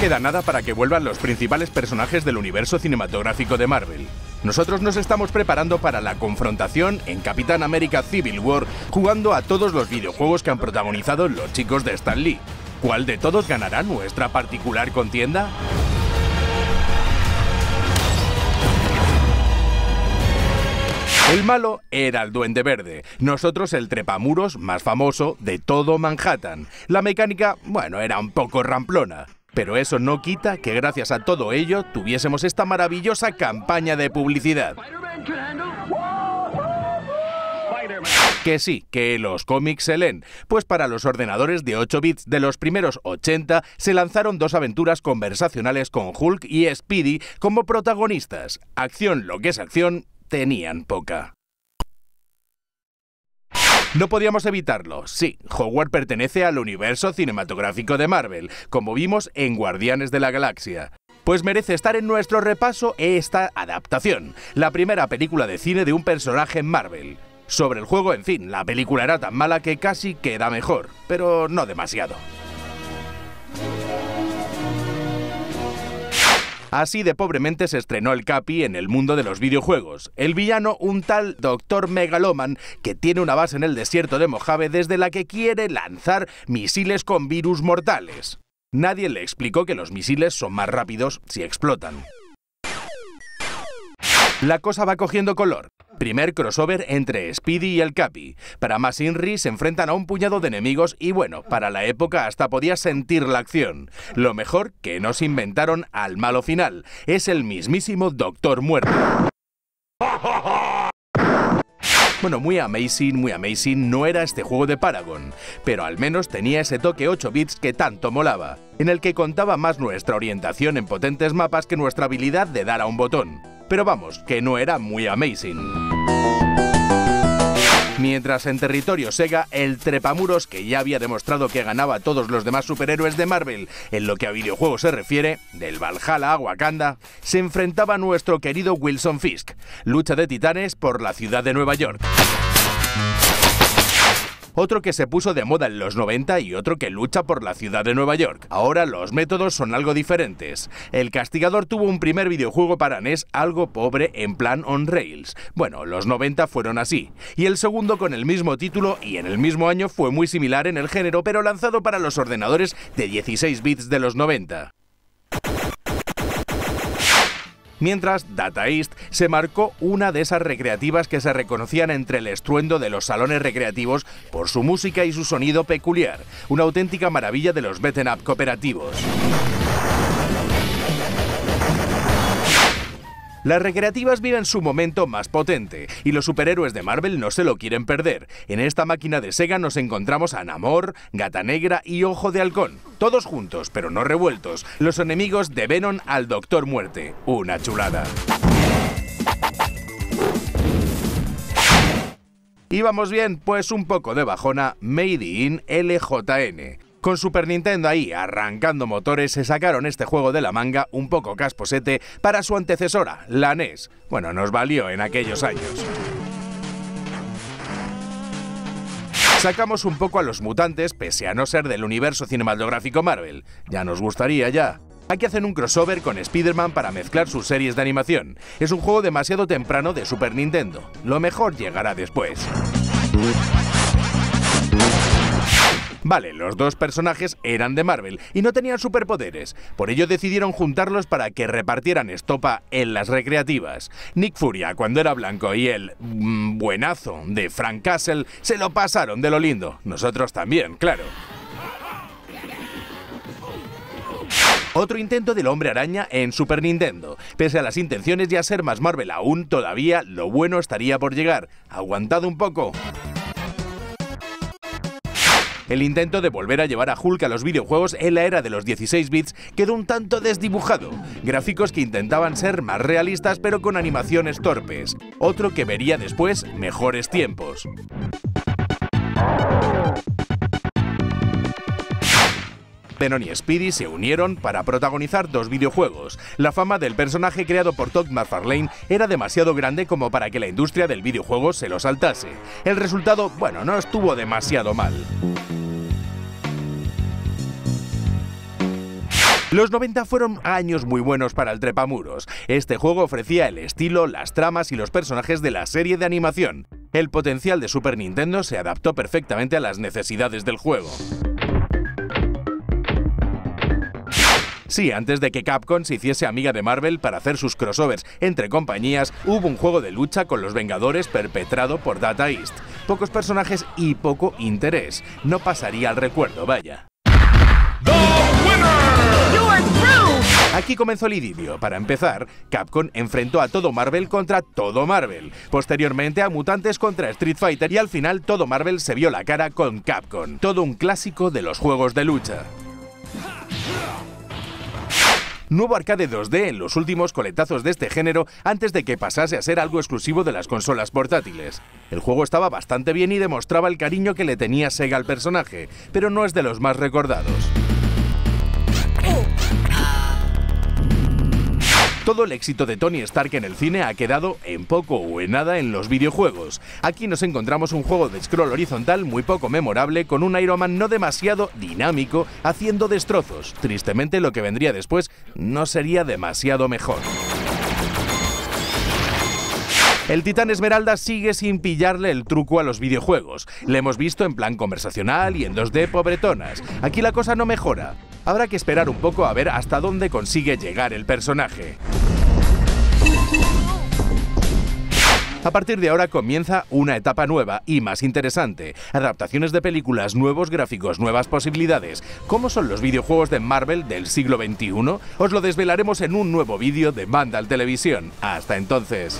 queda nada para que vuelvan los principales personajes del universo cinematográfico de Marvel. Nosotros nos estamos preparando para la confrontación en Capitán América Civil War, jugando a todos los videojuegos que han protagonizado los chicos de Stan Lee. ¿Cuál de todos ganará nuestra particular contienda? El malo era el Duende Verde, nosotros el trepamuros más famoso de todo Manhattan. La mecánica, bueno, era un poco ramplona. Pero eso no quita que gracias a todo ello tuviésemos esta maravillosa campaña de publicidad. Que sí, que los cómics se leen, pues para los ordenadores de 8 bits de los primeros 80 se lanzaron dos aventuras conversacionales con Hulk y Speedy como protagonistas. Acción lo que es acción tenían poca. No podíamos evitarlo. Sí, Howard pertenece al universo cinematográfico de Marvel, como vimos en Guardianes de la Galaxia. Pues merece estar en nuestro repaso esta adaptación, la primera película de cine de un personaje en Marvel. Sobre el juego, en fin, la película era tan mala que casi queda mejor, pero no demasiado. Así de pobremente se estrenó el Capi en el mundo de los videojuegos. El villano, un tal Doctor Megaloman, que tiene una base en el desierto de Mojave desde la que quiere lanzar misiles con virus mortales. Nadie le explicó que los misiles son más rápidos si explotan. La cosa va cogiendo color. Primer crossover entre Speedy y el Capi. Para más Inri se enfrentan a un puñado de enemigos y bueno, para la época hasta podía sentir la acción. Lo mejor que no se inventaron al malo final. Es el mismísimo Doctor Muerto. Bueno, muy amazing, muy amazing no era este juego de Paragon, pero al menos tenía ese toque 8 bits que tanto molaba, en el que contaba más nuestra orientación en potentes mapas que nuestra habilidad de dar a un botón. Pero vamos, que no era muy amazing. Mientras en territorio Sega, el trepamuros que ya había demostrado que ganaba a todos los demás superhéroes de Marvel en lo que a videojuegos se refiere, del Valhalla a Wakanda, se enfrentaba a nuestro querido Wilson Fisk, lucha de titanes por la ciudad de Nueva York. Otro que se puso de moda en los 90 y otro que lucha por la ciudad de Nueva York. Ahora los métodos son algo diferentes. El Castigador tuvo un primer videojuego para NES algo pobre en plan on rails. Bueno, los 90 fueron así. Y el segundo con el mismo título y en el mismo año fue muy similar en el género pero lanzado para los ordenadores de 16 bits de los 90 mientras Data East se marcó una de esas recreativas que se reconocían entre el estruendo de los salones recreativos por su música y su sonido peculiar, una auténtica maravilla de los beaten up cooperativos. Las recreativas viven su momento más potente y los superhéroes de Marvel no se lo quieren perder. En esta máquina de Sega nos encontramos a Namor, Gata Negra y Ojo de Halcón. Todos juntos, pero no revueltos. Los enemigos de Venom al Doctor Muerte. Una chulada. ¿Íbamos bien? Pues un poco de bajona Made in LJN. Con Super Nintendo ahí arrancando motores, se sacaron este juego de la manga un poco casposete para su antecesora, la NES. Bueno, nos valió en aquellos años. Sacamos un poco a los mutantes, pese a no ser del universo cinematográfico Marvel. Ya nos gustaría ya. Aquí hacen un crossover con Spider-Man para mezclar sus series de animación. Es un juego demasiado temprano de Super Nintendo. Lo mejor llegará después. Vale, los dos personajes eran de Marvel y no tenían superpoderes, por ello decidieron juntarlos para que repartieran estopa en las recreativas. Nick Furia, cuando era blanco, y el mm, buenazo de Frank Castle se lo pasaron de lo lindo. Nosotros también, claro. Otro intento del hombre araña en Super Nintendo. Pese a las intenciones a ser más Marvel aún, todavía lo bueno estaría por llegar. Aguantado un poco. El intento de volver a llevar a Hulk a los videojuegos en la era de los 16 bits quedó un tanto desdibujado. Gráficos que intentaban ser más realistas pero con animaciones torpes. Otro que vería después mejores tiempos. Venom y Speedy se unieron para protagonizar dos videojuegos. La fama del personaje creado por Todd McFarlane era demasiado grande como para que la industria del videojuego se lo saltase. El resultado, bueno, no estuvo demasiado mal. Los 90 fueron años muy buenos para el trepamuros. Este juego ofrecía el estilo, las tramas y los personajes de la serie de animación. El potencial de Super Nintendo se adaptó perfectamente a las necesidades del juego. Sí, antes de que Capcom se hiciese amiga de Marvel para hacer sus crossovers entre compañías, hubo un juego de lucha con los Vengadores perpetrado por Data East. Pocos personajes y poco interés. No pasaría al recuerdo, vaya. Aquí comenzó el idilio. Para empezar, Capcom enfrentó a todo Marvel contra todo Marvel. Posteriormente a Mutantes contra Street Fighter y al final todo Marvel se vio la cara con Capcom. Todo un clásico de los juegos de lucha. Nuevo arcade 2D en los últimos coletazos de este género antes de que pasase a ser algo exclusivo de las consolas portátiles. El juego estaba bastante bien y demostraba el cariño que le tenía Sega al personaje, pero no es de los más recordados. Todo el éxito de Tony Stark en el cine ha quedado en poco o en nada en los videojuegos. Aquí nos encontramos un juego de scroll horizontal muy poco memorable con un Iron Man no demasiado dinámico haciendo destrozos. Tristemente lo que vendría después no sería demasiado mejor. El Titán Esmeralda sigue sin pillarle el truco a los videojuegos. Le hemos visto en plan conversacional y en 2D pobretonas. Aquí la cosa no mejora. Habrá que esperar un poco a ver hasta dónde consigue llegar el personaje. A partir de ahora comienza una etapa nueva y más interesante. Adaptaciones de películas, nuevos gráficos, nuevas posibilidades. ¿Cómo son los videojuegos de Marvel del siglo XXI? Os lo desvelaremos en un nuevo vídeo de Vandal Televisión. Hasta entonces.